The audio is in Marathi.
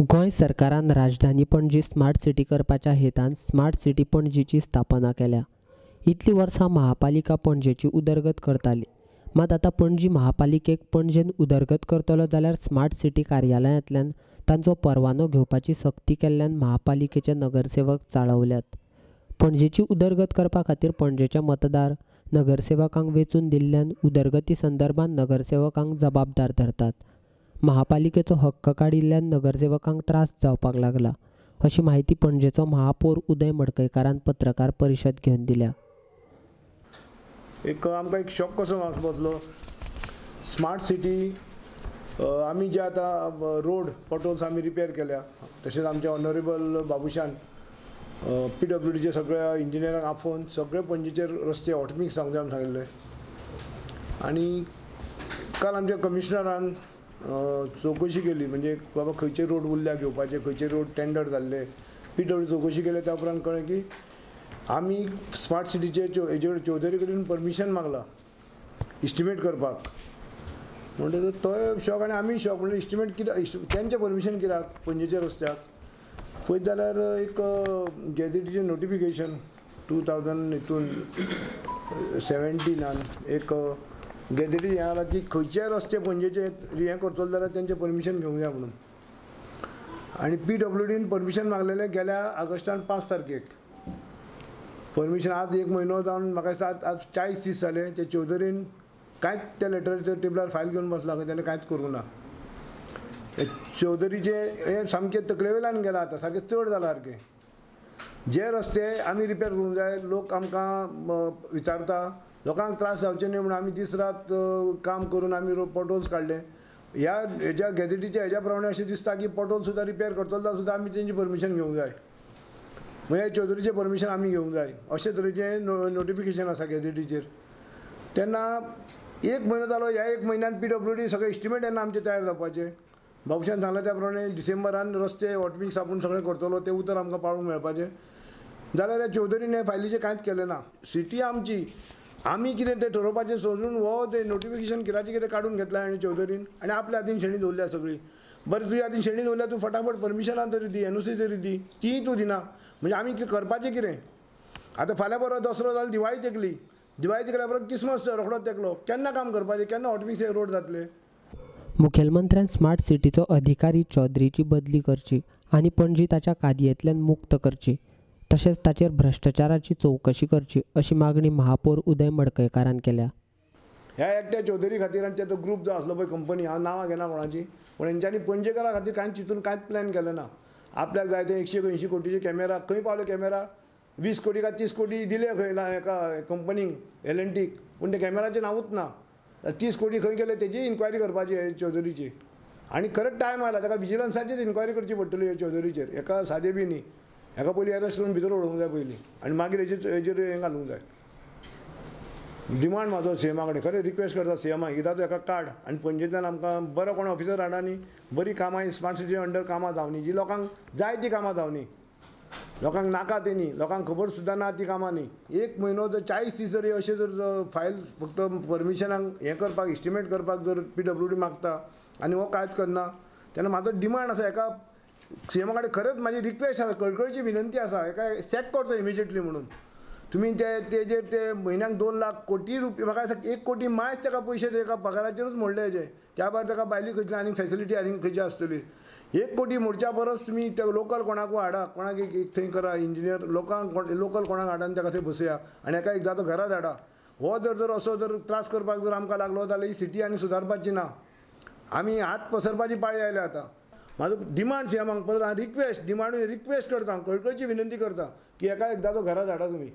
गोंय सरकारान राजधानी पणजी स्मार्ट सिटी करपाच्या हेतान स्मार्ट सिटी पणजीची स्थापना केल्या. इतलीं वर्सां महापालिका पणजेची उदरगत करताली. मात आतां पणजी महापालिकेक पणजेन उदरगत करतलो जाल्यार स्मार्ट सिटी कार्यालयांतल्यान तांचो परवानो घेवपाची सक्ती केल्ल्यान महापालिकेचे नगरसेवक चाळवल्यात. पणजेची उदरगत करपा खातीर पणजेचे मतदार नगरसेवकांक वेंचून दिल्ल्यान उदरगती संदर्भात नगरसेवकांक जबाबदार धरतात. महापालिकेचो हक्क काडिल्ल्यान नगरसेवकांक त्रास जावपाक लागला. अशी माहिती पणजेचो महापौर उदय मडकयकारान पत्रकार परिशद घेवन दिल्या. एक आमकां एक शॉक कसो बसलो. स्मार्ट सिटी आमी जे आतां रोड पोटोल्स आमी रिपेर केल्या. तशेंच आमचे ऑनरेबल बाबुशान पी डब्ल्यू डीचे सगळ्या इंजिनियरांक आफोवन सगळे पणजेचे रस्ते ऑटोमिक्स सांगूंक जाय सांगिल्ले आनी काल आमच्या कमिशनरान चवकशी केली. म्हणजे बाबा खंयचे रोड उरल्या घेवपाचे खंयचे रोड टेंडर जाल्ले पी डब्ल्यू चवकशी केले त्या उपरांत कळ्ळें की आमी स्मार्ट सिटीचे चो हेजे कडेन चौधरी कडेन परमिशन मागला. इस्टिमेट करपाक. म्हणटकच तोय शॉक आनी आमी शॉक. म्हणजे इस्टिमेट कित्याक तेंचें परमिशन कित्याक पणजेच्या रस्त्याक पळयत जाल्यार एक गॅजेटीचें नोटिफिकेशन टू थावजंड हितून सेवेंटिनान एक गॅजेटी हें की खंयचेय रस्ते पणजेचे हें करतलो जाल्यार तेंचें परमिशन घेवंक जाय म्हणून. आनी पी डब्ल्यू डीन परमिशन मागलेलें गेल्या ऑगस्टान पांच तारखेक. परमिशन आज एक म्हयनो जावन म्हाका दिसता आज आज चाळीस दीस जाले ते चौधरीन कांयच त्या लेटराच्या टेबलार फायल घेवन बसला खंय तेणें कांयच करूंक ना. चौधरीचे हे सामके तकले वयल्यान गेला आतां. सारकें चड जाला सारके जे रस्ते आमी रिपेर करूंक जाय लोक आमकां विचारता लोकांक त्रास जावचे न्ही म्हणून आमी दीस रात काम करून आमी पोटोल्स काडले ह्या हेज्या गॅजेटीच्या हेज्या प्रमाणे अशें दिसता की पोटोल सुद्दां रिपेर करतलो जाल्यार सुद्दां आमी तेंची परमिशन घेवंक जाय. म्हणजे चौधरीचें परमिशन आमी घेवंक जाय. अशे तरेचें नो नोटिफिकेशन आसा गॅजेटीचेर तेन्ना एक म्हयनो जालो ह्या एक म्हयन्यान पी डब्ल्यू डी सगळे इस्टिमेट येना आमचे तयार जावपाचे भाऊशान सांगला त्या प्रमाणे डिसेंबरान रस्ते वॉटमिक्स आपण सगळें करतलो तें उतर आमकां पाळूंक मेळपाचें. जाल्यार ह्या चौधरीन फायलीचें कांयच केलें ना. सिटी आमची आमी कितें तें ठरोवपाचें सोडून हो तें नोटिफिकेशन किराचें कितें काडून घेतलां आनी चौधरीन आनी आपल्या हातीन शेणी दवरल्या सगळी. बरें तुज्या हातीन शेणी दवरल्या तूं फटाफट परमिशनां तरी दी एन ओ सी तरी दी तीय तूं दिना. म्हणजे आमी करपाचें कितें आतां फाल्यां बरो दसरो जालो दिवाळी तेकली दिवाळी तेकल्या बरोबर क्रिसमस रोखडोच तेकलो केन्ना काम करपाचें केन्ना हॉटमिक्स रोड जातले. मुखेलमंत्र्यान स्मार्ट सिटीचो अधिकारी चौधरीची बदली करची आनी पणजी ताच्या कादयेंतल्यान मुक्त करची. तशेंच ताचेर भ्रश्टाचाराची चवकशी करची अशी मागणी महापौर उदय मडकयकारान केल्या. ह्या एकट्या चौधरी खातीर आनी तेजो ग्रूप जो आसलो पळय कंपनी हांव नांवां घेना कोणाची पूण हेंच्यांनी पणजेकारा खातीर कांयच चिंतून कांयच प्लॅन केलें ना. आपल्याक जाय ते एकशे अंयशीं कोटीचे कॅमेरा खंय पावले कॅमेरा? वीस कोटी काय तीस कोटी दिले खंय ना एका कंपनीक एल एन टीक पूण ते कॅमेराचें नांवूच ना. तीस कोटी खंय गेले तेजी इन्क्वायरी करपाची चौधरीची. आनी खरेंच टायम आयला ताका विजिलन्साचीच इन्क्वायरी करची पडटली ह्या चौधरीचेर. एका सादे बी न्ही हेका पयलीं अरेस्ट करून भितर उडोवंक जाय पयलीं आनी मागीर हेजेर हेजेर हें घालूंक जाय. डिमांड म्हाजो सीएमा कडेन खरें रिक्वेस्ट करता सीएमा कित्याक तूं हेका काड आनी पणजेंतल्यान आमकां बरो कोण ऑफिसर हाडा न्ही. बरी कामां स्मार्ट सिटी अंडर कामां जावनी जी लोकांक जाय ती कामां जावनी लोकांक नाका ती न्ही. लोकांक खबर सुद्दां ना ती कामां न्ही. एक म्हयनो जर चाळीस दीस जरी अशें जर फायल फक्त परमिशनाक हें करपाक इस्टिमेट करपाक जर पी डब्ल्यू डी मागता आनी हो कांयच करना तेन्ना म्हाजो डिमांड आसा हेका सीएमा कडेन खरेंच म्हाजी रिक्वेस्ट आसा कळकळीची विनंती आसा हेका सॅक करचो इमिजिएटली म्हणून. तुमी ते तेजेर ते म्हयन्याक दोन लाख कोटी रुपया म्हाका दिसता एक कोटी मायच ताका पयशे तेका पगाराचेरूच मोडले हेजे त्या भायर ताका बायली खंयची आनी फॅसिलिटी आनी खंयची आसतली एक कोटी मोडच्या परस तुमी ते लोकल कोणाकूय हाडा. कोणाक एक थंय करा इंजिनियर लोकांक लोकल कोणाक हाडा आनी ताका थंय बसया. आनी एका एकदां तो घरा धाडा हो जर जर असो जर त्रास करपाक जर आमकां लागलो जाल्यार ही सिटी आनी सुदारपाची ना. आमी हात पसरपाची पाळी आयल्या आतां. म्हाजो डिमांड सी एमाक परत हांव रिक्वेस्ट डिमांड रिक्वेस्ट करता कळकळची विनंती करता की एका एकदां तो घरा धाडा तुमी